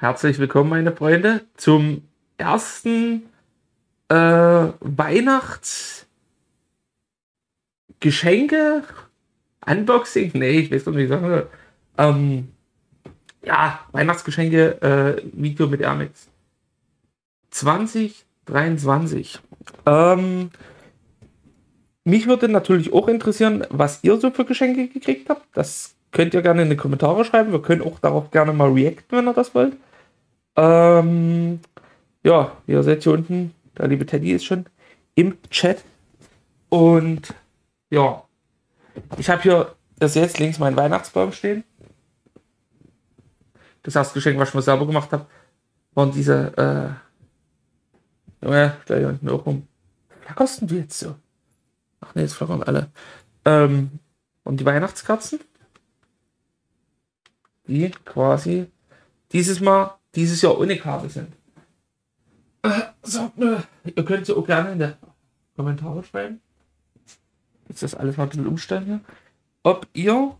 Herzlich willkommen, meine Freunde, zum ersten äh, Weihnachtsgeschenke Unboxing. Nee, ich weiß doch nicht, wie ich sagen soll. Ähm, ja, Weihnachtsgeschenke äh, mit Amex 2023. Ähm, mich würde natürlich auch interessieren, was ihr so für Geschenke gekriegt habt. Das könnt ihr gerne in die Kommentare schreiben. Wir können auch darauf gerne mal reacten, wenn ihr das wollt. Ähm, ja, ihr seht hier unten, der liebe Teddy ist schon im Chat. Und ja, ich habe hier, das jetzt links meinen Weihnachtsbaum stehen. Das erste Geschenk, was ich mir selber gemacht habe, waren diese, äh, Junge, da hier unten auch rum. Kosten die jetzt so? Ach ne, jetzt flackern alle. Ähm, und die Weihnachtskerzen, die quasi dieses Mal, dieses Jahr ohne Kabel sind. Äh, sagt mir, ihr könnt sie auch gerne in die Kommentare schreiben. Jetzt das alles mal ein bisschen umstellen hier. Ob ihr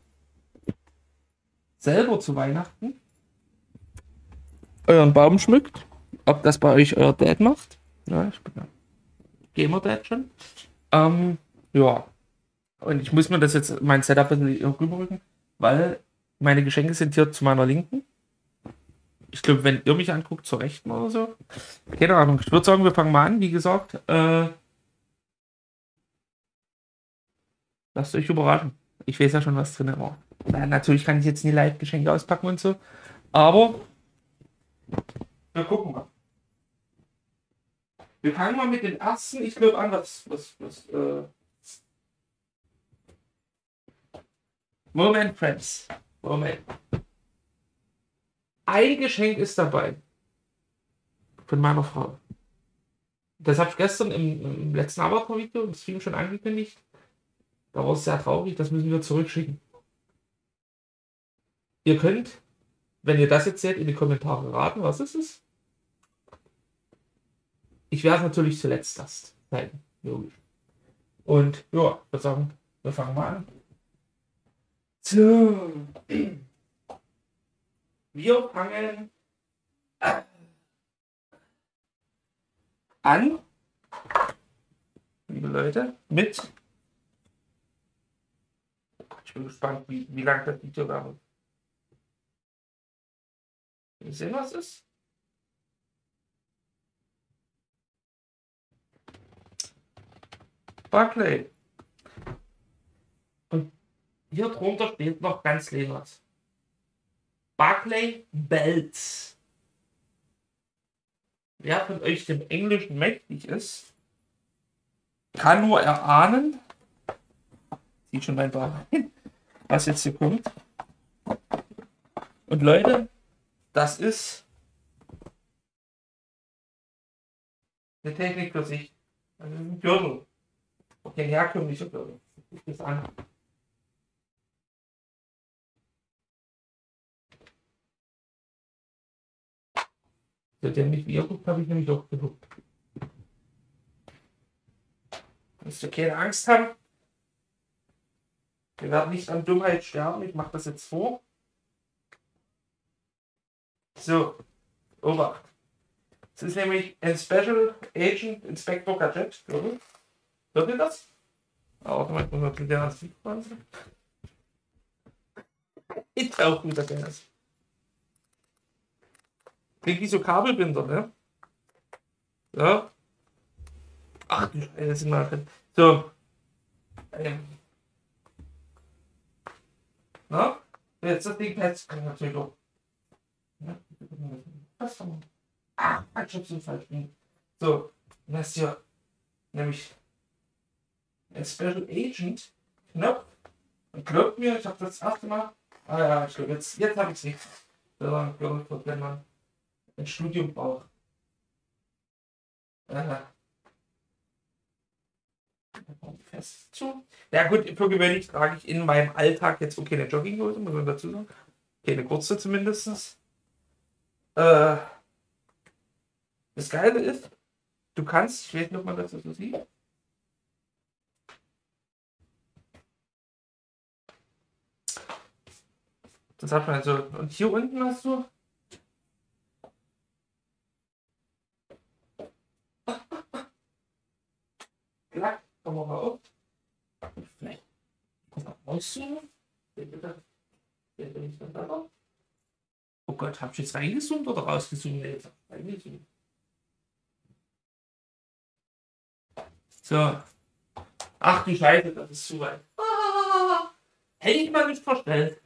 selber zu Weihnachten euren Baum schmückt. Ob das bei euch euer Dad macht. Ja, ich bin ja Gamer-Dad schon. Ähm, ja. Und ich muss mir das jetzt, mein Setup ein bisschen rüberrücken, weil meine Geschenke sind hier zu meiner Linken. Ich glaube, wenn ihr mich anguckt, zur Rechten oder so. Keine Ahnung. Ich würde sagen, wir fangen mal an. Wie gesagt, äh, lasst euch überraschen. Ich weiß ja schon, was drin war. Na, natürlich kann ich jetzt nie Live-Geschenke auspacken und so. Aber wir gucken mal. Wir fangen mal mit den ersten, ich glaube, an, was, was, was, äh Moment, Friends. Moment. Ein Geschenk ist dabei. Von meiner Frau. Das habe ich gestern im, im letzten Avatar-Video im Stream schon angekündigt. Da war es sehr traurig, das müssen wir zurückschicken. Ihr könnt, wenn ihr das jetzt seht, in die Kommentare raten, was ist es? Ich werde natürlich zuletzt das zeigen, logisch. Und ja, ich würde sagen, wir fangen mal an. So. Wir fangen an, liebe Leute, mit. Ich bin gespannt, wie, wie lang das Video dauert. Wir sehen, was ist. Barclay. Und hier drunter steht noch ganz was. Barclay Belts. Wer von euch dem Englischen mächtig ist, kann nur erahnen, sieht schon mein Bein, was jetzt hier kommt. Und Leute, das ist eine Technik für sich. Das ist ein Gürtel. Okay, herkömmlicher Gürtel. Das an. Seitdem mich wieder guckt, habe ich nämlich doch geguckt. Müsst ihr keine Angst haben. Wir werden nicht an Dummheit sterben. Ich mache das jetzt vor. So, Obacht. Das ist nämlich ein Special Agent Inspector Gadget. Hört ihr das? Ah, warte mal, ich muss mal mit der Hand Ich auch wieder Gas. Klingt wie so Kabelbinder, ne? Ja. Ach du Scheiße, mal drin. So. Ähm. Na? Jetzt das Ding jetzt kann natürlich auch. Was wir? Ah, ich hab's im falschen. So. Und das hier nämlich ein Special Agent Knopf. Und glaubt mir, ich habe das erste Mal. Ah ja, ich glaube, jetzt, jetzt habe ich sie. Wenn man ein Studium braucht. Fest zu. Ja gut, für gewöhnlich trage ich in meinem Alltag jetzt okay eine Jogginghose, muss man dazu sagen. Keine kurze zumindest. Äh, das Geile ist, du kannst, ich weiß nicht, ob man das so sieht. Das hat man also, und hier unten hast du Kamera auf. Vielleicht rauszoomen. Oh Gott, hab ich jetzt reingezoomt oder rausgezoomt? Nee, reingezoomt. So. Ach du Scheiße, das ist zu weit. Ah, hätte ich mal nicht verstellt.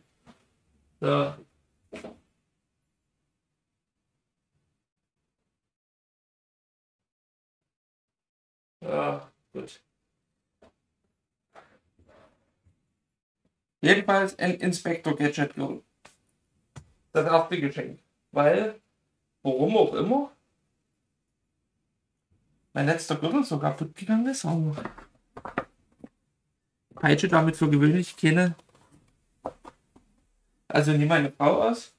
So. Ja, gut. Jedenfalls ein Inspector Gadget Girl. Das erste Geschenk. Weil, warum auch immer, mein letzter Gürtel so kaputt gegangen ist. Aber Peitsche damit für gewöhnlich keine. Also nehme meine Frau aus.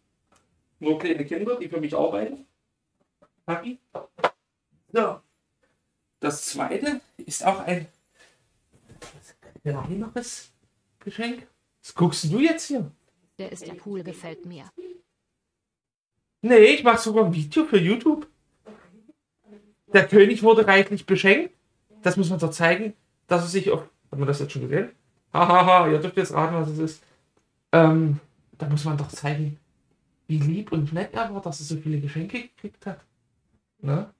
Nur kleine Kinder, die für mich arbeiten. Happy. So. Das zweite ist auch ein kleineres Geschenk. Was guckst du jetzt hier? Der ist der Pool, gefällt mir. Nee, ich mache sogar ein Video für YouTube. Der König wurde reichlich beschenkt. Das muss man doch zeigen, dass er sich auf. Hat man das jetzt schon gesehen? Hahaha, ihr dürft jetzt raten, was es ist. Ähm, da muss man doch zeigen, wie lieb und nett er war, dass er so viele Geschenke gekriegt hat. Ne?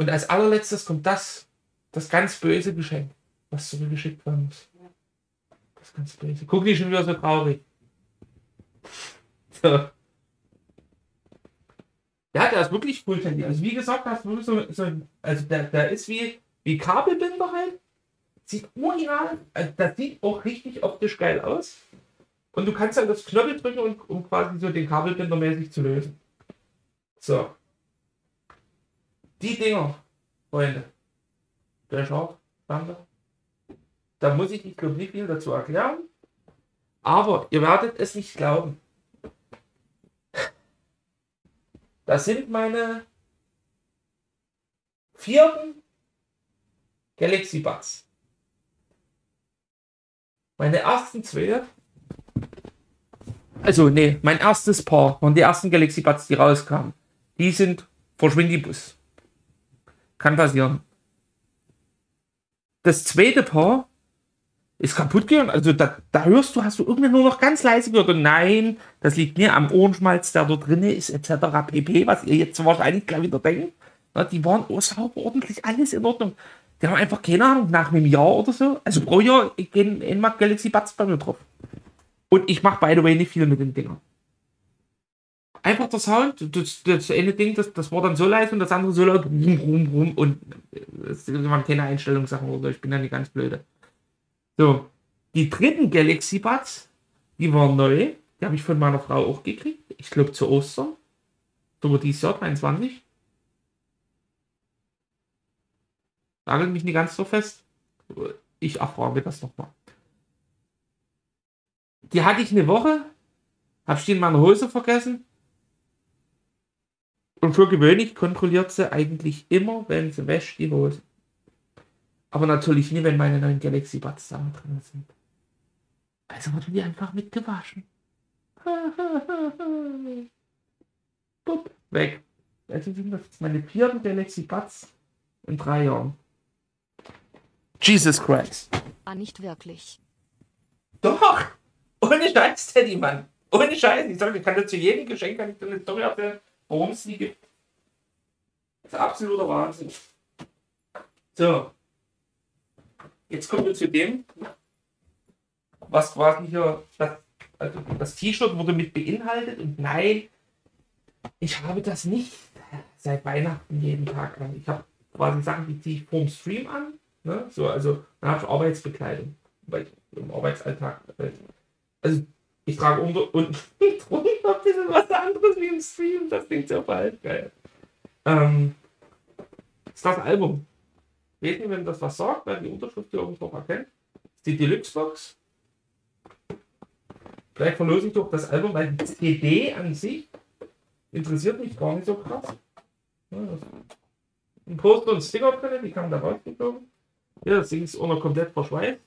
Und als allerletztes kommt das, das ganz böse Geschenk, was zurückgeschickt werden muss. Das ganz böse. Guck nicht schon wieder so traurig. So. Ja, der ist wirklich cool, Tandy. Also wie gesagt, das ist so, so, also der, der ist wie, wie Kabelbinder halt. Sieht original, also das sieht auch richtig optisch geil aus. Und du kannst halt das Knöppel drücken, und, um quasi so den Kabelbinder mäßig zu lösen. So. Die Dinger, Freunde. Der Schaut, danke. Da muss ich, ich glaube, nicht viel dazu erklären. Aber ihr werdet es nicht glauben. Das sind meine vierten Galaxy Buds. Meine ersten zwei. Also, nee, mein erstes Paar waren die ersten Galaxy Buds, die rauskamen. Die sind Verschwindibus. Kann passieren. Das zweite Paar ist kaputt gegangen. Also da, da hörst du, hast du irgendwann nur noch ganz leise gehört. Und nein, das liegt mir am Ohrenschmalz, der da drin ist, etc. pp, was ihr jetzt wahrscheinlich gleich wieder denkt. Na, die waren sauber, ordentlich, alles in Ordnung. Die haben einfach keine Ahnung, nach einem Jahr oder so, also pro Jahr gehen einmal Galaxy Buds bei mir drauf. Und ich mache by the way nicht viel mit den Dingern. Einfach der Sound, das, das eine Ding, das, das war dann so leise und das andere so laut, rum, rum, rum und das waren keine Einstellungssachen oder ich bin ja nicht ganz blöde. So, die dritten Galaxy Buds, die waren neu. Die habe ich von meiner Frau auch gekriegt. Ich glaube zu Ostern. So dieses Jahr 23. Nagelt mich nicht ganz so fest. Ich erfrage das nochmal. Die hatte ich eine Woche. Habe ich die in meiner Hose vergessen. Und für gewöhnlich kontrolliert sie eigentlich immer, wenn sie wäscht, die Hose. Aber natürlich nie, wenn meine neuen Galaxy Buds da drin sind. Also wurden die einfach mitgewaschen. Bup, weg. Also sind das meine vierten Galaxy Buds in drei Jahren. Jesus Christ. Ah, nicht wirklich. Doch! Ohne Scheiß, Teddy, Mann. Ohne Scheiß. Ich sage, ich kann dir zu jedem Geschenk kann ich dir eine Story erzählen, warum es die gibt. Das ist absoluter Wahnsinn. So. Jetzt kommen wir zu dem, was quasi hier, das, also das T-Shirt wurde mit beinhaltet und nein, ich habe das nicht seit Weihnachten jeden Tag an. Ich habe quasi Sachen, die ziehe ich vorm Stream an. Ne? So, also ich Arbeitsbekleidung, weil ich im Arbeitsalltag. Halt, also ich trage unter und drunter ein bisschen was anderes wie im Stream. Das klingt so falsch, geil. Ähm, das ist das Album. Nicht, wenn das was sagt, weil die Unterschrift hier irgendwo erkennt. Das ist die Deluxe-Box. Vielleicht verlose ich doch das Album, weil die CD an sich interessiert mich gar nicht so krass. Ein Poster und Sticker drin, die kamen da rausgeflogen. Ja, das Ding ist auch noch komplett verschweißt.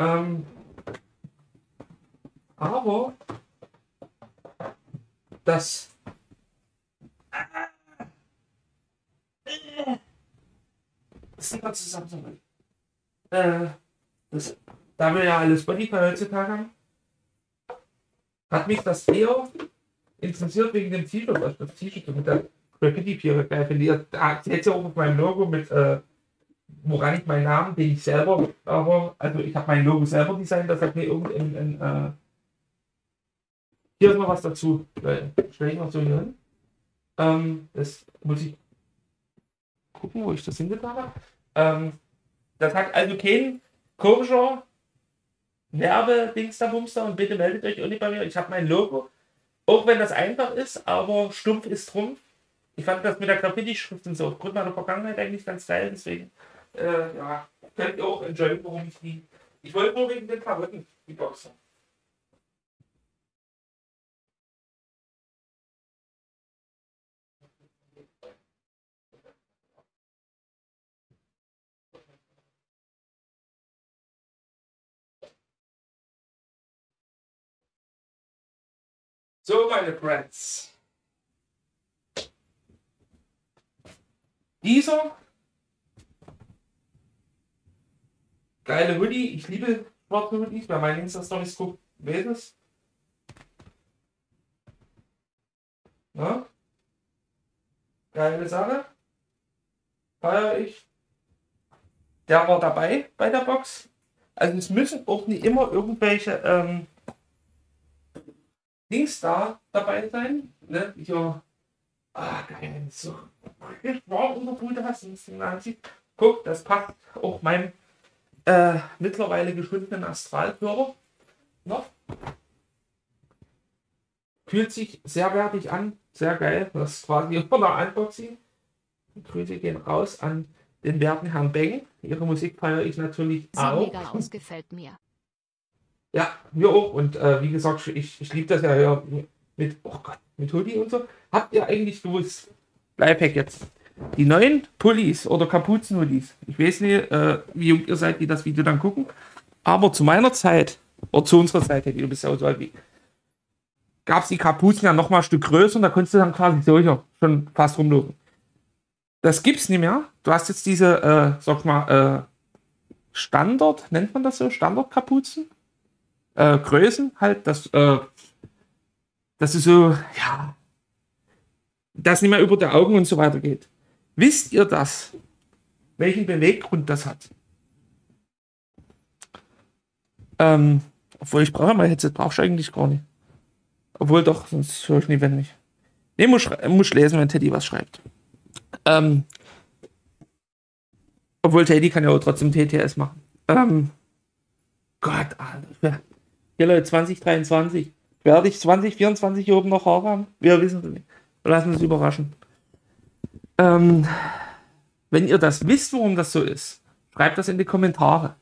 Ähm, aber das denn da zusammensammeln? Äh, das, da wir ja alles Spotify heutzutage haben, hat mich das eher interessiert wegen dem T-Shirt, was das T-Shirt mit der Graffiti-Piere geil finde. Da steht ja auch auf meinem Logo mit, äh, woran ich meinen Namen, den ich selber, aber, also ich habe mein Logo selber designt, das hat mir irgendein, äh, hier ist noch was dazu, stelle ich noch so hier hin. Ähm, das muss ich gucken, wo ich das hingetan habe. Ähm, das hat also kein komischer Werbedingster und bitte meldet euch auch nicht bei mir. Ich habe mein Logo, auch wenn das einfach ist, aber stumpf ist Trumpf. Ich fand das mit der Graffiti-Schrift und so aufgrund meiner Vergangenheit eigentlich ganz geil, deswegen äh, ja, könnt ihr auch enjoyen, warum ich die. Ich wollte nur wegen den Karotten die Boxen. So, meine Friends. Dieser geile Hoodie, ich liebe schwarze Hoodies, wer meine Insta-Stories guckt, weiß es. Ja? Geile Sache. Feier ich. Der war dabei bei der Box. Also es müssen auch nicht immer irgendwelche ähm, Dings da dabei sein. Ne? Ja. Ah, geil. So. Warm unter Bude hast du Guck, das passt auch meinem äh, mittlerweile geschwundenen Astralkörper noch. Fühlt sich sehr wertig an, sehr geil. Das ist quasi immer Unboxing. Grüße gehen raus an den werten Herrn Beng. Ihre Musik feiere ich natürlich Sieht auch. mega aus, gefällt mir. Ja, wir auch. Und äh, wie gesagt, ich, ich liebe das ja, ja mit, oh Gott, mit Hoodie und so. Habt ihr eigentlich gewusst, Lifehack jetzt, die neuen Pullis oder Kapuzen-Hoodies, ich weiß nicht, äh, wie jung ihr seid, die das Video dann gucken, aber zu meiner Zeit, oder zu unserer Zeit, du bist ja so alt wie, gab es die Kapuzen ja noch mal ein Stück größer und da konntest du dann quasi so hier schon fast rumlaufen. Das gibt's nicht mehr. Du hast jetzt diese, äh, sag mal, äh, Standard, nennt man das so, Standard-Kapuzen? äh, Größen halt, dass, äh, dass es so, ja, das nicht mehr über die Augen und so weiter geht. Wisst ihr das? Welchen Beweggrund das hat? Ähm, obwohl ich brauche mein Headset, brauchst du eigentlich gar nicht. Obwohl doch, sonst höre ich nicht, wenn nicht. Nee, muss, muss lesen, wenn Teddy was schreibt. Ähm, obwohl Teddy kann ja auch trotzdem TTS machen. Ähm, Gott, Alter. Hier Leute, 2023. Werde ich 2024 hier oben noch Haare haben? Wir wissen es nicht. Lassen uns überraschen. Ähm, wenn ihr das wisst, warum das so ist, schreibt das in die Kommentare.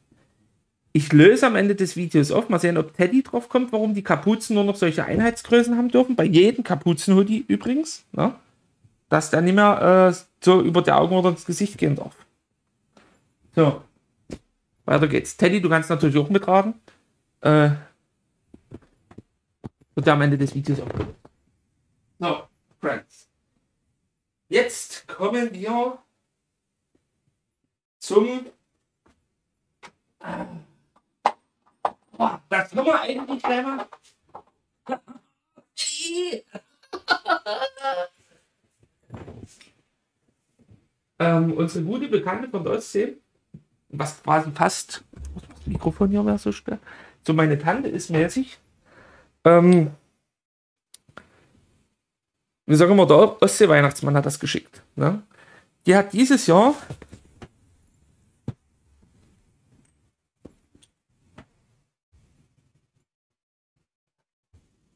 Ich löse am Ende des Videos auf. Mal sehen, ob Teddy drauf kommt, warum die Kapuzen nur noch solche Einheitsgrößen haben dürfen. Bei jedem Kapuzenhoodie übrigens. Ne? Dass der nicht mehr äh, so über die Augen oder ins Gesicht gehen darf. So. Weiter geht's. Teddy, du kannst natürlich auch mitraten. Äh, wird am Ende des Videos auch. So. Jetzt kommen wir zum. Oh, das können wir eigentlich gleich mal. ähm, unsere gute Bekannte von der Ostsee, was quasi fast. Das Mikrofon hier mehr so schwer. So, meine Tante ist mäßig ähm, wie sagen wir da, Ostsee-Weihnachtsmann hat das geschickt. Ne? Die hat dieses Jahr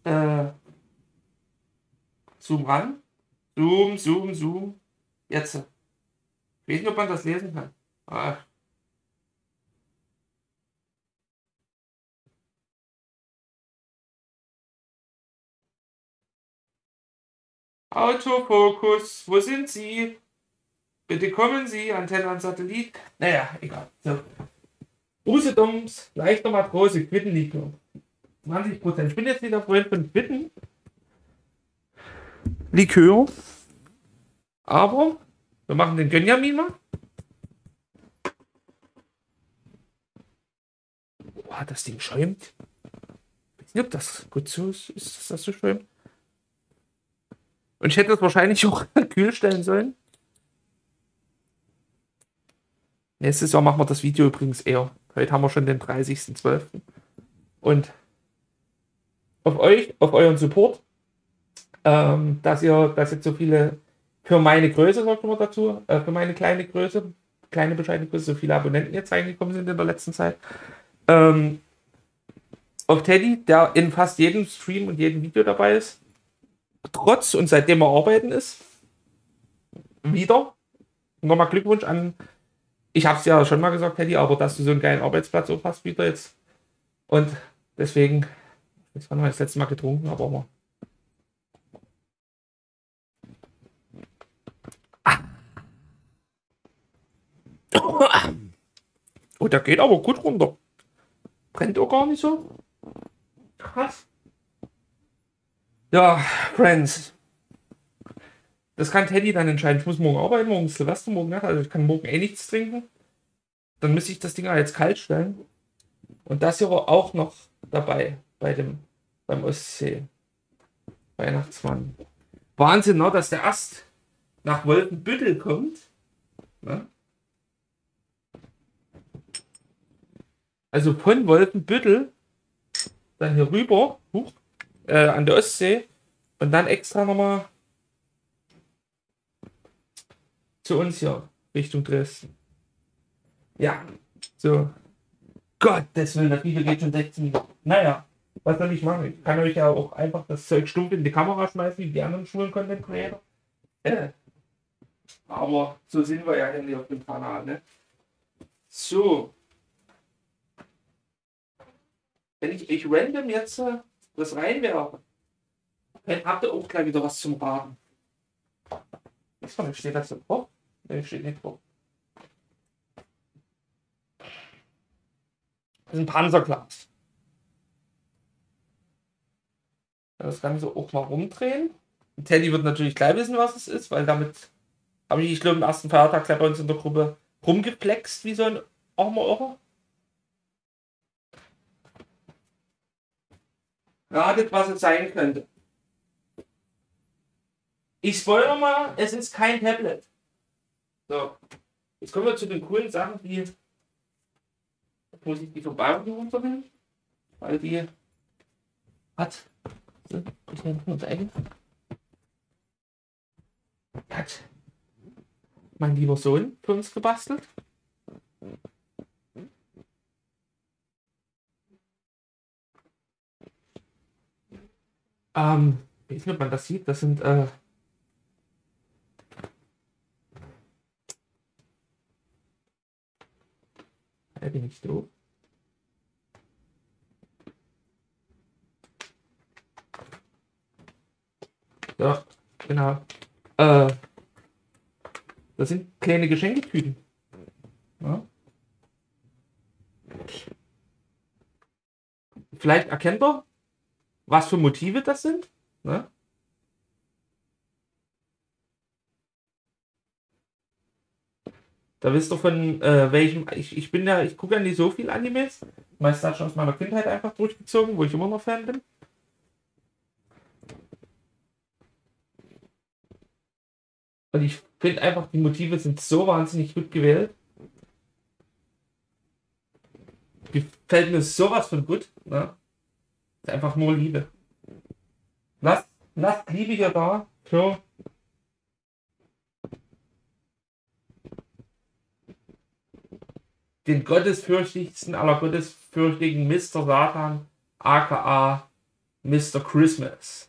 äh, Zoom ran. Zoom, Zoom, Zoom. Jetzt. Ich weiß nicht, ob man das lesen kann. Ach. Autofokus, wo sind Sie? Bitte kommen Sie, Antenne an Satellit. Naja, egal. So. Usedoms, leichter Matrose, Quittenlithium. 20%. Ich bin jetzt nicht der Freund von Quitten. Likör. Aber wir machen den Gönjamin mal. Boah, das Ding schäumt. Ich weiß nicht, ob das gut so ist, dass das so schäumt. Und ich hätte das wahrscheinlich auch kühl stellen sollen. Nächstes Jahr machen wir das Video übrigens eher. Heute haben wir schon den 30.12. Und auf euch, auf euren Support, ähm, dass ihr, dass jetzt so viele für meine Größe, sagt man dazu, äh, für meine kleine Größe, kleine bescheidene Größe, so viele Abonnenten jetzt reingekommen sind in der letzten Zeit. Ähm, auf Teddy, der in fast jedem Stream und jedem Video dabei ist, trotz und seitdem er arbeiten ist, wieder. Nochmal Glückwunsch an ich habe es ja schon mal gesagt, Teddy, aber dass du so einen geilen Arbeitsplatz auch hast wieder jetzt. Und deswegen, jetzt haben wir das letzte Mal getrunken, aber mal. Oh, der geht aber gut runter. Brennt auch gar nicht so. Krass. Ja, Friends. Das kann Teddy dann entscheiden. Ich muss morgen arbeiten, morgen ist Silvester, morgen Nacht, also ich kann morgen eh nichts trinken. Dann müsste ich das Ding jetzt kalt stellen. Und das hier auch noch dabei bei dem beim Ostsee Weihnachtsmann. Wahnsinn, ne, dass der Ast nach Wolkenbüttel kommt. Ne? Also von Wolkenbüttel dann hier rüber, hoch, äh, an der Ostsee und dann extra nochmal zu uns hier, Richtung Dresden. Ja, so. Gottes Willen, das Video geht schon 16 Minuten. Naja, was soll ich machen? Ich kann euch ja auch einfach das Zeug stumpf in die Kamera schmeißen, wie die anderen schwulen Content Creator. Äh. Aber so sind wir ja hier auf dem Kanal, ne? So. Wenn ich euch random jetzt äh, das reinwerfe, dann habt ihr auch gleich wieder was zum Raten. Jetzt steht das so drauf. Nee, steht nicht drauf. Das ist ein Panzerglas. Das Ganze auch mal rumdrehen. Teddy wird natürlich gleich wissen, was es ist, weil damit habe ich, ich glaube, am ersten Feiertag bei uns in der Gruppe rumgeplext, wie so ein armer Irrer. Ratet, was es sein könnte. Ich spoilere mal, es ist kein Tablet. So, jetzt kommen wir zu den coolen Sachen, die. Jetzt muss ich die Verbauung runternehmen, weil die hat. So, bitte hinten uns eigen. Hat mein lieber Sohn für uns gebastelt. Ähm, ich weiß nicht, ob man das sieht. Das sind äh, Da bin ich doof. Ja, genau. Äh, das sind kleine Geschenketüten. Ja. Vielleicht erkennt ihr, was für Motive das sind. Ne? Da wisst ihr von äh, welchem. Ich, ich bin ja, ich gucke ja nicht so viel Animes. Meistens hat schon aus meiner Kindheit einfach durchgezogen, wo ich immer noch Fan bin. Und ich finde einfach, die Motive sind so wahnsinnig gut gewählt. Gefällt mir sowas von gut. Ne? Ist einfach nur Liebe. Lasst, lasst Liebe da für den gottesfürchtigsten aller gottesfürchtigen Mr. Satan, aka Mr. Christmas.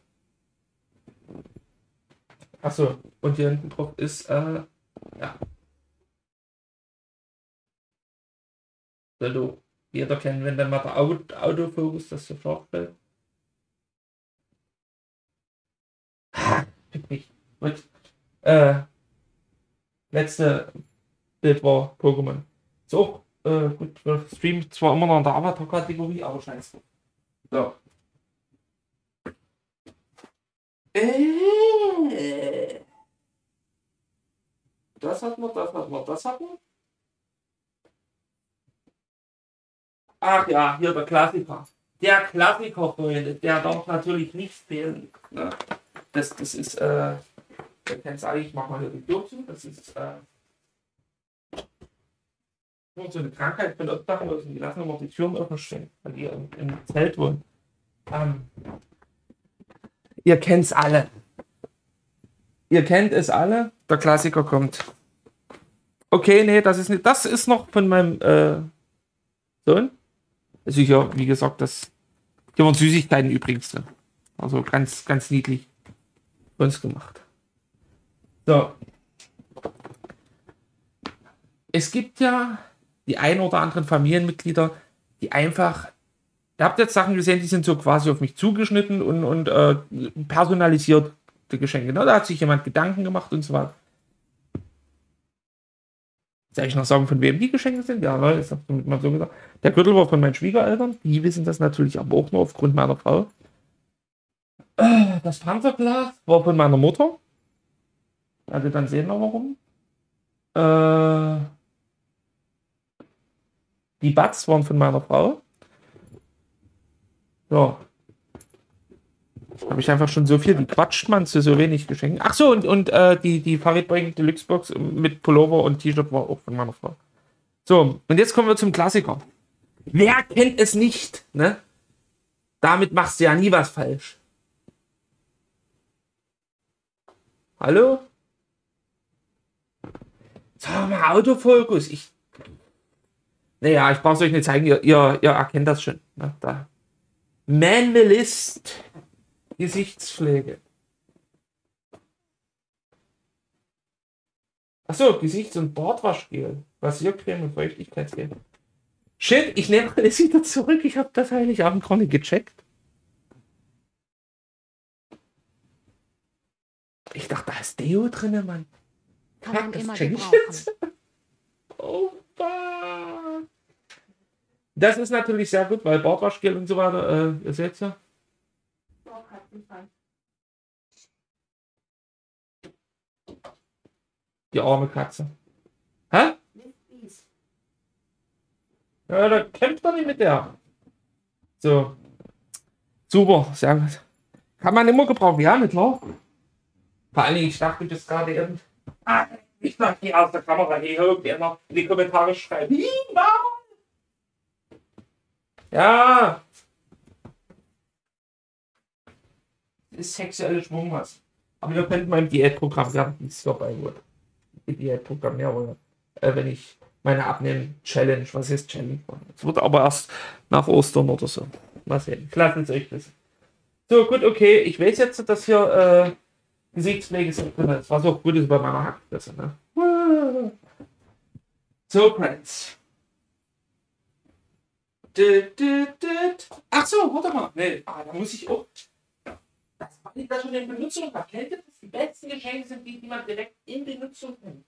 Achso, und hier hinten drauf ist, äh, ja. Soll du jeder kennen, wenn dann mal der Auto Autofokus das so scharf fällt. mich. Gut. Äh, letzte Bild war Pokémon. So, äh, gut, wir streamen zwar immer noch in der Avatar-Kategorie, aber scheiße. So. Äh. Das hat man, das hat man, das hat man. Ach ja, hier der Klassiker. Der Klassiker, Freunde, der darf natürlich nicht fehlen. Ne? Das, das ist, äh, ihr kennt es alle, ich mach mal hier die Tür zu. Das ist, äh, so eine Krankheit von Obdachlosen, die lassen immer die Türen offen stehen, weil die im, im Zelt wohnen. Ähm, ihr kennt es alle. Ihr kennt es alle. Der Klassiker kommt. Okay, nee, das ist nicht. Das ist noch von meinem äh, Sohn. Also hier, wie gesagt, das. Hier waren Süßigkeiten übrigens drin. Also ganz, ganz niedlich. Uns gemacht. So. Es gibt ja die ein oder anderen Familienmitglieder, die einfach. Ihr habt jetzt Sachen gesehen, die sind so quasi auf mich zugeschnitten und, und äh, personalisierte Geschenke. Ne? Da hat sich jemand Gedanken gemacht und so weiter. Soll ich noch sagen, von wem die Geschenke sind? Ja, Leute, das hast du mal so gesagt. Der Gürtel war von meinen Schwiegereltern. Die wissen das natürlich aber auch nur aufgrund meiner Frau. Das Panzerglas war von meiner Mutter. Also dann sehen wir warum. Äh, die Bats waren von meiner Frau. So. Habe ich einfach schon so viel. Die quatscht man zu so wenig Geschenken. Ach so, und, und äh, die, die Breaking Deluxe Box mit Pullover und T-Shirt war auch von meiner Frau. So, und jetzt kommen wir zum Klassiker. Wer kennt es nicht? Ne? Damit machst du ja nie was falsch. Hallo? Sag mal, Autofokus. Ich. Naja, ich brauche es euch nicht zeigen. Ihr, ihr, ihr erkennt das schon. Ne? Da. Manualist Gesichtspflege. Achso, Gesichts- und Bartwaschgel. Rasiercreme und Feuchtigkeitsgel. Shit, ich nehme alles wieder zurück. Ich habe das Heiligabend gar nicht gecheckt. Ich dachte, da ist Deo drin, Mann. Kann man das immer gebrauchen. jetzt. Opa. Das ist natürlich sehr gut, weil Bartwaschgel und so weiter, äh, ihr seht ja. Die arme Katze. Hä? Ja, da kämpft er nicht mit der. So. Super, sehr gut. Kann man immer gebrauchen, ja, mit klar. Vor allen Dingen, ich dachte bis gerade eben. Ah, ich dachte, die aus der Kamera hier irgendjemand in die Kommentare schreiben. Ja. Sexuelle Schwungmaß. Aber ihr könnt meinem Diätprogramm gerne nichts dabei holen. Die Diätprogramm mehr oder äh, wenn ich meine Abnehmen-Challenge, was ist Challenge? Es wird aber erst nach Ostern oder so. Mal sehen. Lasst es euch wissen. So, gut, okay. Ich weiß jetzt, dass hier äh, Gesichtspflege sind drin ist, was auch gut ist bei meiner Hackfresse, ne? So, Friends. Ach so, warte mal. Nee, ah, da muss ich auch. Das war nicht das schon in Benutzung ihr das? Die besten Geschenke sind die man direkt in Benutzung nimmt.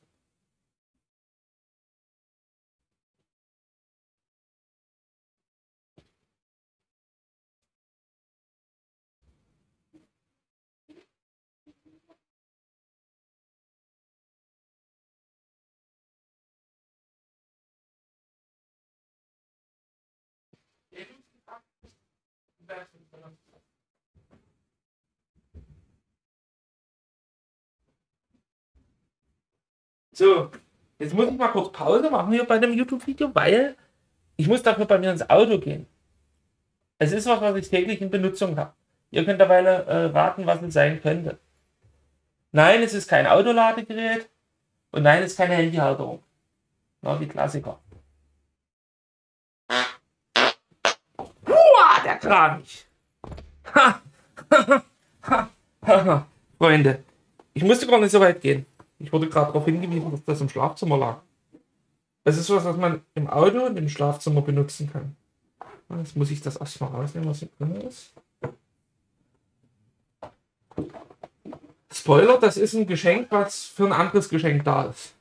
So, jetzt muss ich mal kurz Pause machen hier bei dem YouTube-Video, weil ich muss dafür bei mir ins Auto gehen. Es ist was, was ich täglich in Benutzung habe. Ihr könnt dabei äh, raten, was es sein könnte. Nein, es ist kein Autoladegerät und nein, es ist keine Handyhalterung. Na, die Klassiker. Uah, der Kranich. Freunde, ich musste gar nicht so weit gehen. Ich wurde gerade darauf hingewiesen, dass das im Schlafzimmer lag. Das ist was, was man im Auto und im Schlafzimmer benutzen kann. Jetzt muss ich das erstmal rausnehmen, was hier drin ist. Spoiler, das ist ein Geschenk, was für ein anderes Geschenk da ist.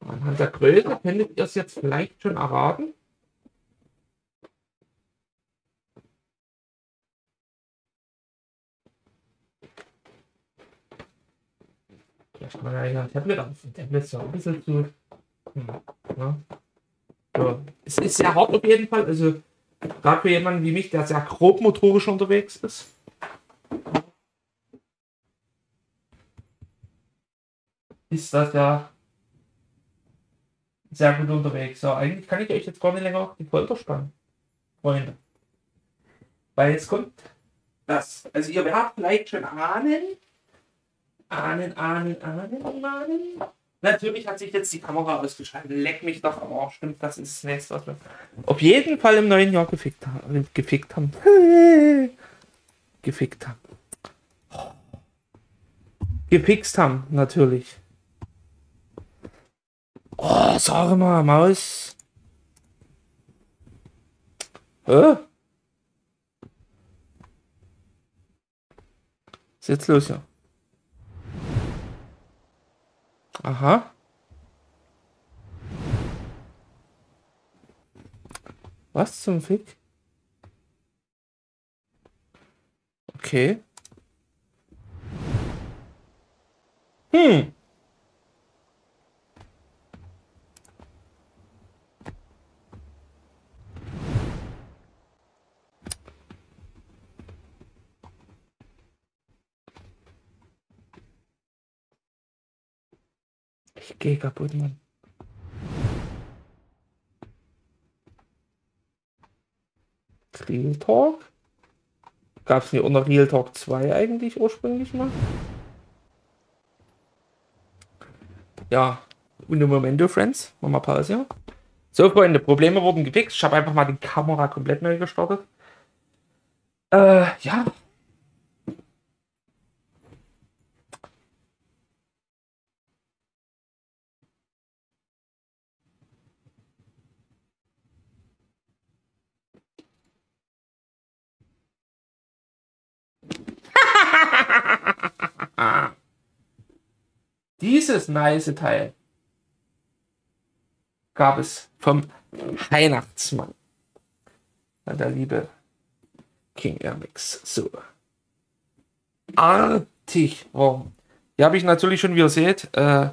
Anhand der Größe könntet ihr es jetzt vielleicht schon erraten. Vielleicht ja ein Tablet auf. Ein Tablet ist ja ein bisschen zu. Hm, ne? So. Es ist sehr hart auf jeden Fall. Also, gerade für jemanden wie mich, der sehr grob motorisch unterwegs ist. Ist das ja sehr gut unterwegs. So, eigentlich kann ich euch jetzt gar nicht länger die Folter spannen. Freunde. Weil jetzt kommt das. Also ihr werdet vielleicht schon ahnen. Ahnen, ahnen, ahnen, ahnen. Natürlich hat sich jetzt die Kamera ausgeschaltet. Leck mich doch am Arsch. Stimmt, das ist das nächste, was wir auf jeden Fall im neuen Jahr gefickt haben. Gefickt haben. gefickt haben. Gefixt haben, natürlich. Oh, sag mal, Maus. Hä? Was ist jetzt los hier? Aha. Was zum Fick? Okay. Hm. Gehe kaputt, Mann. Real Talk? Gab es nicht unter Real Talk 2 eigentlich ursprünglich mal? Ja, und im Momento, Friends. Machen wir Pause hier. So, Freunde, Probleme wurden gefixt. Ich habe einfach mal die Kamera komplett neu gestartet. Äh, ja, Dieses nice Teil gab es vom Weihnachtsmann. Der liebe King Airmix. So. Artig warm. Hier habe ich natürlich schon, wie ihr seht, äh,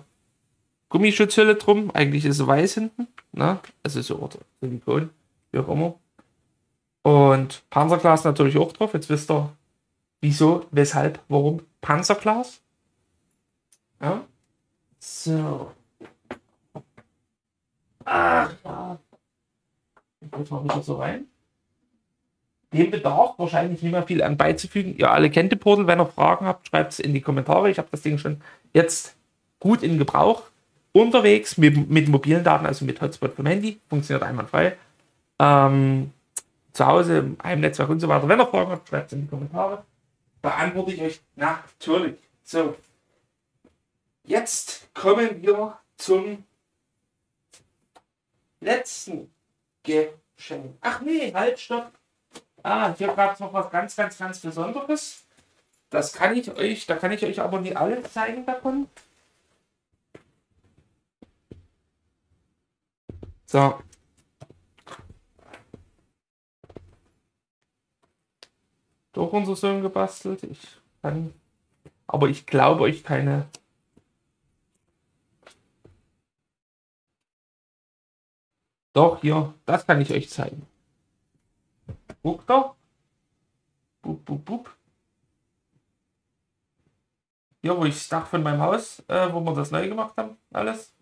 Gummischutzhülle drum. Eigentlich ist es weiß hinten. Ne? Also so oder Silikon, wie auch immer. Und Panzerglas natürlich auch drauf. Jetzt wisst ihr, wieso, weshalb, warum Panzerglas. Ja. So. Ach ja. Jetzt mal wieder so rein. Dem bedarf wahrscheinlich nicht mehr viel an beizufügen. Ihr alle kennt den Portal. Wenn ihr Fragen habt, schreibt es in die Kommentare. Ich habe das Ding schon jetzt gut in Gebrauch. Unterwegs mit, mit mobilen Daten, also mit Hotspot vom Handy. Funktioniert einwandfrei. Ähm, zu Hause, im Heimnetzwerk und so weiter. Wenn ihr Fragen habt, schreibt es in die Kommentare. Beantworte ich euch natürlich. So, Jetzt kommen wir zum letzten Geschenk. Ach nee, halt, stopp. Ah, hier gab es noch was ganz, ganz, ganz Besonderes. Das kann ich euch, da kann ich euch aber nicht alles zeigen davon. So. Doch unser Sohn gebastelt. Ich kann, aber ich glaube euch keine Doch, hier, das kann ich euch zeigen. Guckt doch. Bup, bup, bup. Hier, wo ich das Dach von meinem Haus, äh, wo wir das neu gemacht haben, alles.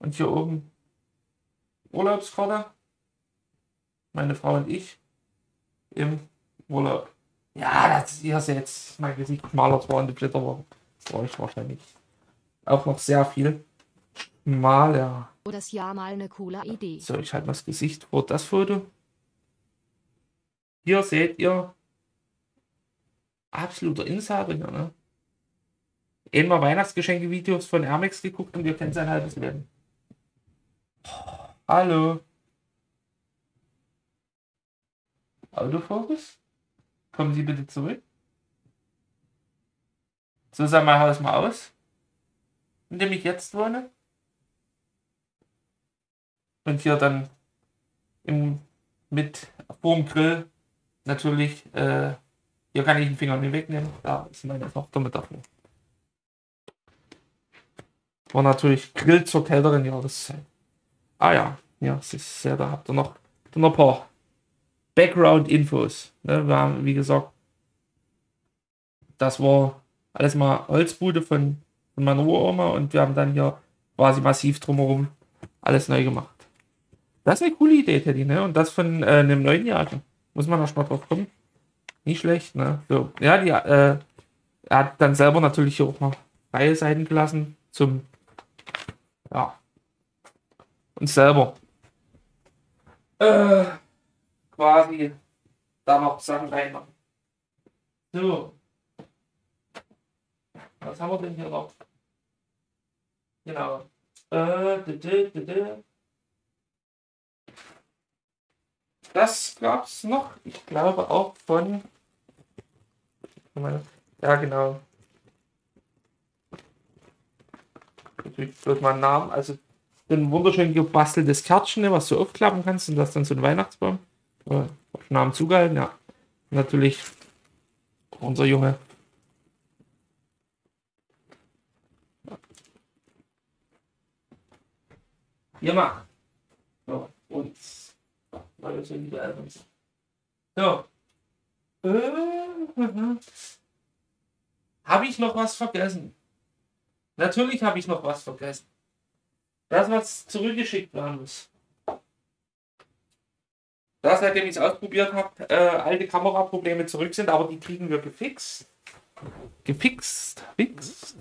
Und hier oben Urlaubskarte. Meine Frau und ich im Urlaub. Ja, das, ihr seht jetzt mein Gesicht schmaler war und die Blätter war, war ich wahrscheinlich auch noch sehr viel schmaler. Das Jahr mal eine coole Idee. So, ich halte mal das Gesicht vor das Foto. Hier seht ihr absoluter Insider hier, ne? Einmal Weihnachtsgeschenke-Videos von Amex geguckt und ihr kennt sein halbes Leben. Hallo. Autofokus? Kommen Sie bitte zurück. So sah mein Haus mal aus, in dem ich jetzt wohne. Und hier dann im, mit vorm Grill natürlich, äh, hier kann ich den Finger nicht wegnehmen. Da ist meine Tochter mit davor. War natürlich Grill zur kälteren Jahreszeit. Ah ja, ja, es ist sehr, da habt ihr noch, noch ein paar Background-Infos. Ne? Wir haben, wie gesagt, das war alles mal Holzbude von, von meiner Uroma und wir haben dann hier quasi massiv drumherum alles neu gemacht. Das ist eine coole Idee, Teddy, ne? Und das von äh, einem neunjährigen. Muss man erst mal drauf kommen. Nicht schlecht, ne? So, ja, die, äh, er hat dann selber natürlich auch noch freie Seiten gelassen zum, ja, uns selber äh, quasi da noch Sachen reinmachen. So. Was haben wir denn hier noch? Genau. Äh, Das gab's noch. Ich glaube auch von. Ja, genau. Natürlich mal einen Namen. Also ein wunderschön gebasteltes Kärtchen, was du aufklappen kannst und das dann so ein Weihnachtsbaum. Äh, Namen zugehalten, ja. natürlich unser Junge. Hier mal. So, uns weil wir so liebe Eltern sind. So. Äh, habe ich noch was vergessen? Natürlich habe ich noch was vergessen. Das, was zurückgeschickt werden muss. Das, seitdem ich es ausprobiert habe, äh, alte Kameraprobleme zurück sind, aber die kriegen wir gefixt. Gefixt. Fix.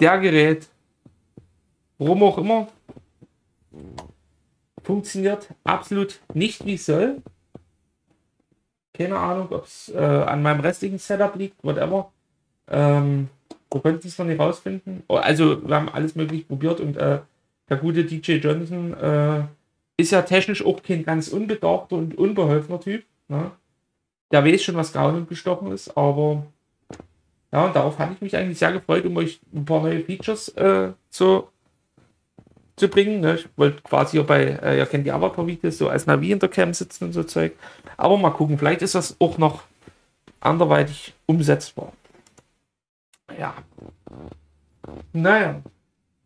Der Gerät, warum auch immer, funktioniert absolut nicht wie soll. Keine Ahnung, ob es äh, an meinem restlichen Setup liegt, whatever. Ähm, wir konnten es noch nicht rausfinden. Oh, also, wir haben alles möglich probiert und äh, der gute DJ Johnson äh, ist ja technisch auch kein ganz unbedachter und unbeholfener Typ. Ne? Der weiß schon, was Gaun und gestochen ist, aber ja, und darauf hatte ich mich eigentlich sehr gefreut, um euch ein paar neue Features äh, zu, zu bringen. Ne? Ich wollte quasi bei, äh, ihr kennt die Avatar-Videos, so als Navi in der Cam sitzen und so Zeug. Aber mal gucken, vielleicht ist das auch noch anderweitig umsetzbar. Ja. Naja.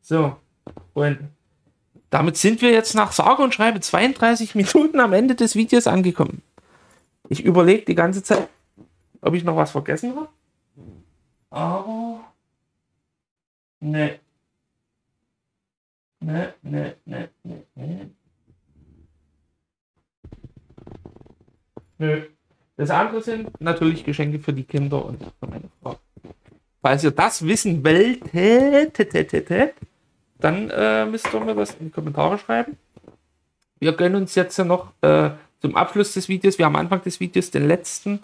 So, Freunde. Damit sind wir jetzt nach sage und schreibe 32 Minuten am Ende des Videos angekommen. Ich überlege die ganze Zeit, ob ich noch was vergessen habe. Aber. Ne. Ne, ne, ne, ne, ne. Nö. Das andere sind natürlich Geschenke für die Kinder und für meine Frau. Falls ihr das wissen wollt, dann äh, müsst ihr mir das in die Kommentare schreiben. Wir gönnen uns jetzt noch äh, zum Abschluss des Videos, wir haben am Anfang des Videos den letzten,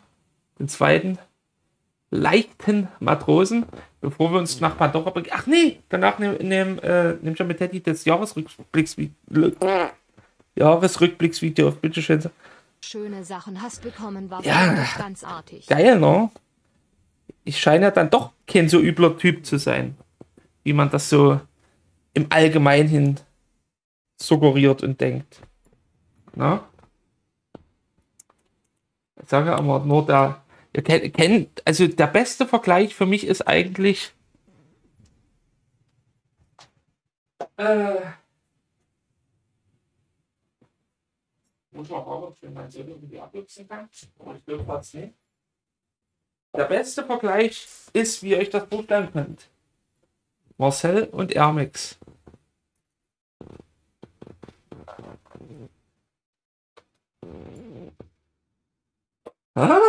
den zweiten leichten Matrosen, bevor wir uns nach Pandora begeben. Ach nee, danach nehmen nehm, äh, nehm schon mit Teddy das Jahresrückblicksvideo Jahresrückblicksvideo auf. Bitteschön. Schöne Sachen hast bekommen, war ja, ganz artig. Geil, ne? Ich scheine ja dann doch kein so übler Typ zu sein, wie man das so im Allgemeinen suggeriert und denkt. Na? Ich sage aber nur der kennt, also der beste Vergleich für mich ist eigentlich. Äh, muss man auch, ich meinen Sohn irgendwie abnutzen kann. Ich glaube fast nicht. Der beste Vergleich ist, wie ihr euch das vorstellen könnt. Marcel und Ermix. Ah?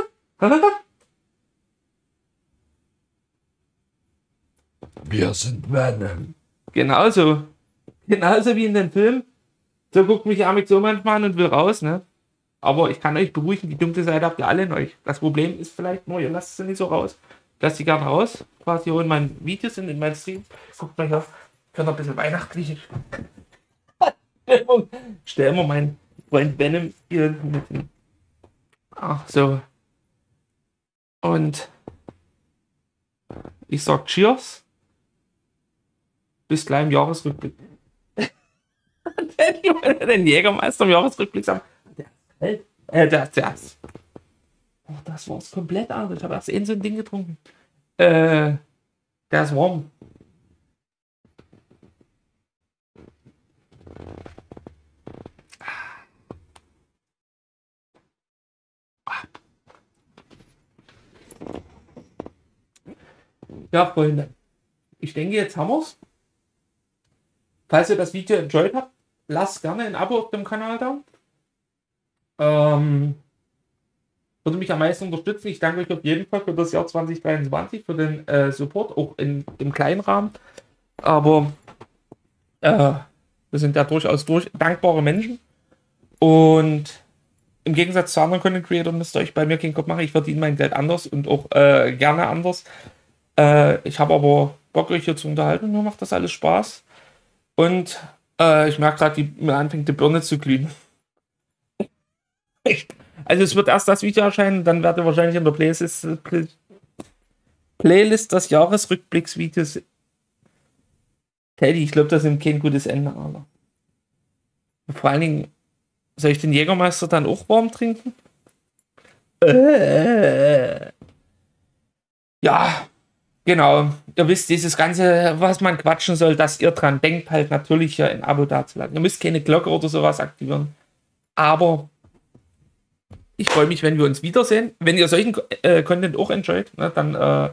Wir sind Männer. Genauso. Genauso wie in dem Film. So guckt mich Amik so manchmal an und will raus, ne? Aber ich kann euch beruhigen, die dunkle Seite habt ihr alle in euch. Das Problem ist vielleicht nur, ihr lasst sie nicht so raus. Lasst sie gerne raus. Quasi in meinen Videos und in meinen Streams. Guckt mal hier. Für ein bisschen weihnachtliche Stimmung. Stell mal meinen Freund Venom hier mit. Ach, so. Und ich sag Cheers. Bis gleich im Jahresrückblick. den Jägermeister im Jahresrückblick sagen, der. Äh, der, der, Oh, das war's komplett anders. Ich habe erst in so ein Ding getrunken. Äh, der ist warm. Ja, Freunde. Ich denke, jetzt haben wir's. Falls ihr das Video enjoyed habt, lasst gerne ein Abo auf dem Kanal da. Ähm, würde mich am meisten unterstützen. Ich danke euch auf jeden Fall für das Jahr 2023, für den äh, Support, auch in, im kleinen Rahmen. Aber äh, wir sind ja durchaus durch dankbare Menschen. Und im Gegensatz zu anderen Content Creators müsst ihr euch bei mir keinen Kopf machen. Ich verdiene mein Geld anders und auch äh, gerne anders. Äh, ich habe aber Bock, euch hier zu unterhalten. Mir macht das alles Spaß. Und äh, ich merke gerade, mir anfängt die Birne zu glühen. Also es wird erst das Video erscheinen, dann werde ich wahrscheinlich in der Playlist, Playlist des Jahresrückblicksvideos. Teddy, ich glaube, das ist kein gutes Ende, Alter. Vor allen Dingen, soll ich den Jägermeister dann auch warm trinken? Äh. Ja, genau. Ihr wisst, dieses Ganze, was man quatschen soll, dass ihr dran denkt, halt natürlich hier ein Abo dazulassen. Ihr müsst keine Glocke oder sowas aktivieren. Aber ich freue mich, wenn wir uns wiedersehen. Wenn ihr solchen äh, Content auch enjoyt, ne, dann, äh,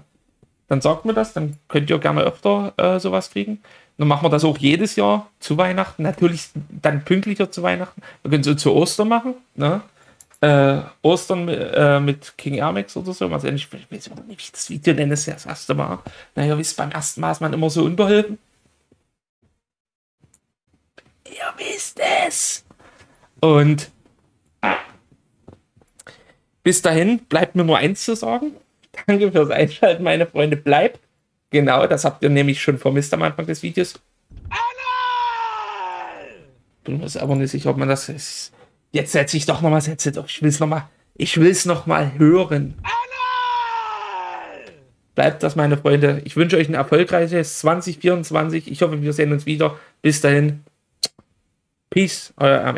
dann sagt mir das. Dann könnt ihr gerne öfter äh, sowas kriegen. Dann machen wir das auch jedes Jahr zu Weihnachten. Natürlich dann pünktlicher zu Weihnachten. Wir können es so zu Ostern machen. Ne? Äh, Ostern äh, mit King Airmax oder so. Also ich, ich weiß nicht, wie ich das Video nenne. Das ist ja das erste Mal. Naja, ihr wisst, beim ersten Mal ist man immer so unbeholfen. Ihr wisst es. Und bis dahin bleibt mir nur eins zu sagen. Danke fürs Einschalten, meine Freunde. Bleibt. Genau, das habt ihr nämlich schon vermisst am Anfang des Videos. Bin mir aber nicht sicher, ob man das ist. Jetzt setze ich doch nochmal das Headset auf. Ich will es nochmal. Ich will es nochmal hören. Bleibt das, meine Freunde. Ich wünsche euch ein erfolgreiches 2024. Ich hoffe, wir sehen uns wieder. Bis dahin. Peace, euer Armin.